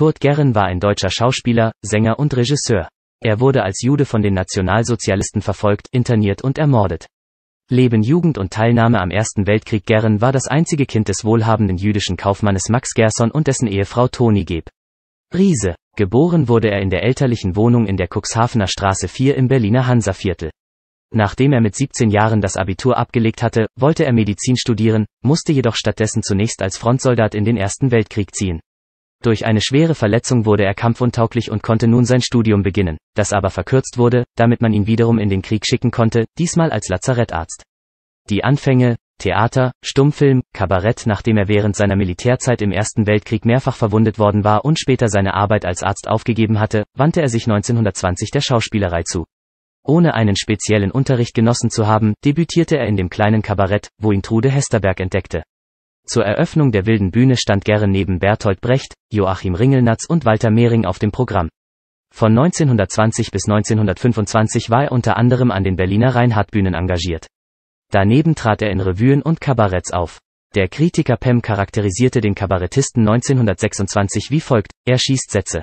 Kurt Gerren war ein deutscher Schauspieler, Sänger und Regisseur. Er wurde als Jude von den Nationalsozialisten verfolgt, interniert und ermordet. Leben Jugend und Teilnahme am Ersten Weltkrieg Gerren war das einzige Kind des wohlhabenden jüdischen Kaufmannes Max Gerson und dessen Ehefrau Toni Geb. Riese. Geboren wurde er in der elterlichen Wohnung in der Cuxhavener Straße 4 im Berliner Hansaviertel. Nachdem er mit 17 Jahren das Abitur abgelegt hatte, wollte er Medizin studieren, musste jedoch stattdessen zunächst als Frontsoldat in den Ersten Weltkrieg ziehen. Durch eine schwere Verletzung wurde er kampfuntauglich und konnte nun sein Studium beginnen, das aber verkürzt wurde, damit man ihn wiederum in den Krieg schicken konnte, diesmal als Lazarettarzt. Die Anfänge, Theater, Stummfilm, Kabarett, nachdem er während seiner Militärzeit im Ersten Weltkrieg mehrfach verwundet worden war und später seine Arbeit als Arzt aufgegeben hatte, wandte er sich 1920 der Schauspielerei zu. Ohne einen speziellen Unterricht genossen zu haben, debütierte er in dem kleinen Kabarett, wo ihn Trude Hesterberg entdeckte. Zur Eröffnung der wilden Bühne stand Gerren neben Bertolt Brecht, Joachim Ringelnatz und Walter Mehring auf dem Programm. Von 1920 bis 1925 war er unter anderem an den Berliner Reinhardtbühnen engagiert. Daneben trat er in Revuen und Kabaretts auf. Der Kritiker Pem charakterisierte den Kabarettisten 1926 wie folgt, er schießt Sätze.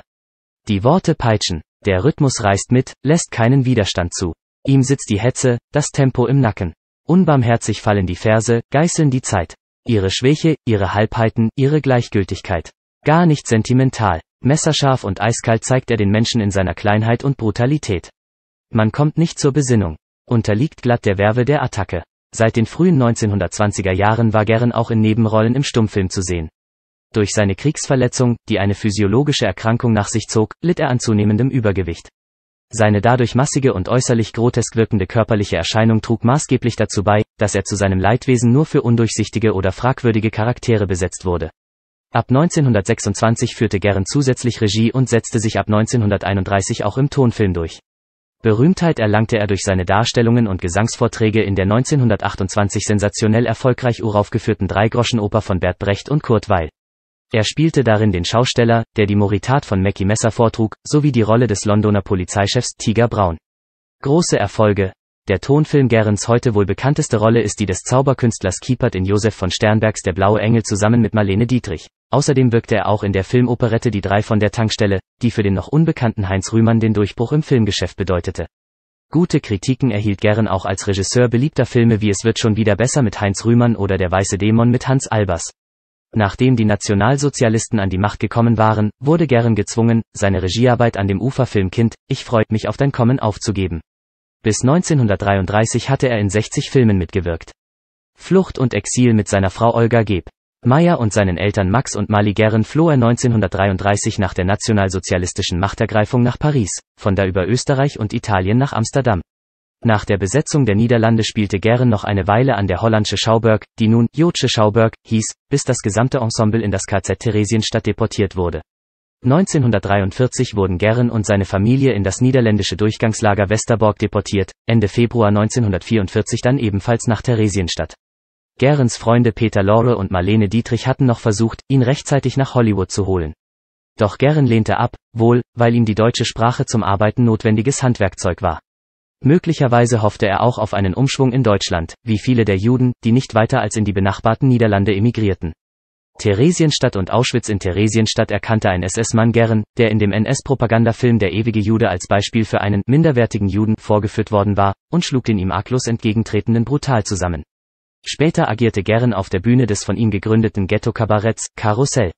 Die Worte peitschen, der Rhythmus reißt mit, lässt keinen Widerstand zu. Ihm sitzt die Hetze, das Tempo im Nacken. Unbarmherzig fallen die Verse, geißeln die Zeit ihre Schwäche, ihre Halbheiten, ihre Gleichgültigkeit. Gar nicht sentimental. Messerscharf und eiskalt zeigt er den Menschen in seiner Kleinheit und Brutalität. Man kommt nicht zur Besinnung. Unterliegt glatt der Werbe der Attacke. Seit den frühen 1920er Jahren war Gern auch in Nebenrollen im Stummfilm zu sehen. Durch seine Kriegsverletzung, die eine physiologische Erkrankung nach sich zog, litt er an zunehmendem Übergewicht. Seine dadurch massige und äußerlich grotesk wirkende körperliche Erscheinung trug maßgeblich dazu bei, dass er zu seinem Leidwesen nur für undurchsichtige oder fragwürdige Charaktere besetzt wurde. Ab 1926 führte Gern zusätzlich Regie und setzte sich ab 1931 auch im Tonfilm durch. Berühmtheit erlangte er durch seine Darstellungen und Gesangsvorträge in der 1928 sensationell erfolgreich uraufgeführten Dreigroschenoper von Bert Brecht und Kurt Weil. Er spielte darin den Schausteller, der die Moritat von Mackie Messer vortrug, sowie die Rolle des Londoner Polizeichefs Tiger Brown. Große Erfolge. Der Tonfilm Gerens heute wohl bekannteste Rolle ist die des Zauberkünstlers Kiepert in Josef von Sternbergs Der blaue Engel zusammen mit Marlene Dietrich. Außerdem wirkte er auch in der Filmoperette Die drei von der Tankstelle, die für den noch unbekannten Heinz Rühmann den Durchbruch im Filmgeschäft bedeutete. Gute Kritiken erhielt Gern auch als Regisseur beliebter Filme wie Es wird schon wieder besser mit Heinz Rühmann oder Der weiße Dämon mit Hans Albers. Nachdem die Nationalsozialisten an die Macht gekommen waren, wurde Gern gezwungen, seine Regiearbeit an dem Uferfilm Kind, Ich freut mich auf dein Kommen aufzugeben. Bis 1933 hatte er in 60 Filmen mitgewirkt. Flucht und Exil mit seiner Frau Olga Geb. Meyer und seinen Eltern Max und Mali Gern floh er 1933 nach der nationalsozialistischen Machtergreifung nach Paris, von da über Österreich und Italien nach Amsterdam. Nach der Besetzung der Niederlande spielte Gern noch eine Weile an der hollandsche Schauberg, die nun Jotsche Schauberg hieß, bis das gesamte Ensemble in das KZ Theresienstadt deportiert wurde. 1943 wurden Gern und seine Familie in das niederländische Durchgangslager Westerbork deportiert, Ende Februar 1944 dann ebenfalls nach Theresienstadt. Gerens Freunde Peter Lorre und Marlene Dietrich hatten noch versucht, ihn rechtzeitig nach Hollywood zu holen. Doch Gern lehnte ab, wohl, weil ihm die deutsche Sprache zum Arbeiten notwendiges Handwerkzeug war. Möglicherweise hoffte er auch auf einen Umschwung in Deutschland, wie viele der Juden, die nicht weiter als in die benachbarten Niederlande emigrierten. Theresienstadt und Auschwitz in Theresienstadt erkannte ein SS-Mann Gern, der in dem NS-Propagandafilm Der ewige Jude als Beispiel für einen minderwertigen Juden vorgeführt worden war, und schlug den ihm arglos entgegentretenden brutal zusammen. Später agierte Gern auf der Bühne des von ihm gegründeten Ghetto-Kabaretts, Karussell.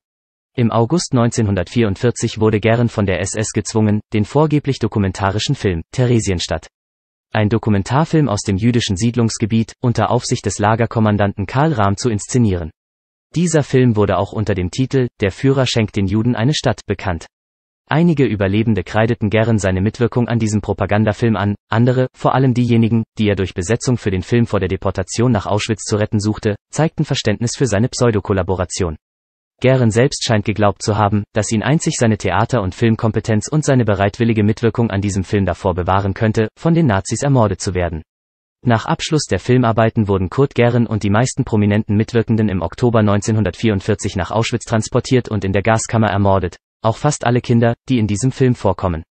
Im August 1944 wurde Gern von der SS gezwungen, den vorgeblich dokumentarischen Film, Theresienstadt, ein Dokumentarfilm aus dem jüdischen Siedlungsgebiet, unter Aufsicht des Lagerkommandanten Karl Rahm zu inszenieren. Dieser Film wurde auch unter dem Titel Der Führer schenkt den Juden eine Stadt bekannt. Einige Überlebende kreideten gern seine Mitwirkung an diesem Propagandafilm an, andere, vor allem diejenigen, die er durch Besetzung für den Film vor der Deportation nach Auschwitz zu retten suchte, zeigten Verständnis für seine Pseudokollaboration. Gern selbst scheint geglaubt zu haben, dass ihn einzig seine Theater- und Filmkompetenz und seine bereitwillige Mitwirkung an diesem Film davor bewahren könnte, von den Nazis ermordet zu werden. Nach Abschluss der Filmarbeiten wurden Kurt Gern und die meisten prominenten Mitwirkenden im Oktober 1944 nach Auschwitz transportiert und in der Gaskammer ermordet, auch fast alle Kinder, die in diesem Film vorkommen.